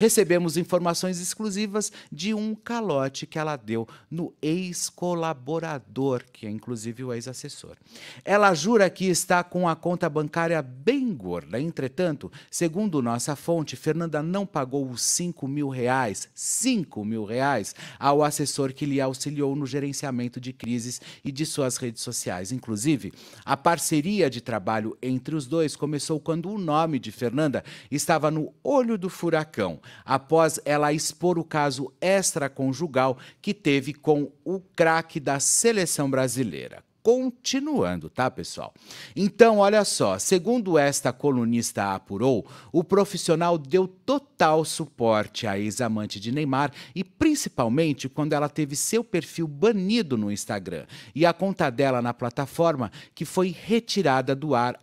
recebemos informações exclusivas de um calote que ela deu no ex-colaborador, que é inclusive o ex-assessor. Ela jura que está com a conta bancária bem gorda. Entretanto, segundo nossa fonte, Fernanda não pagou os 5 mil reais, 5 mil reais, ao assessor que lhe auxiliou no gerenciamento de crises e de suas redes sociais. Inclusive, a parceria de trabalho entre os dois começou quando o nome de Fernanda estava no olho do furacão após ela expor o caso extraconjugal que teve com o craque da seleção brasileira continuando, tá, pessoal? Então, olha só, segundo esta colunista apurou, o profissional deu total suporte à ex-amante de Neymar e principalmente quando ela teve seu perfil banido no Instagram e a conta dela na plataforma que foi retirada do ar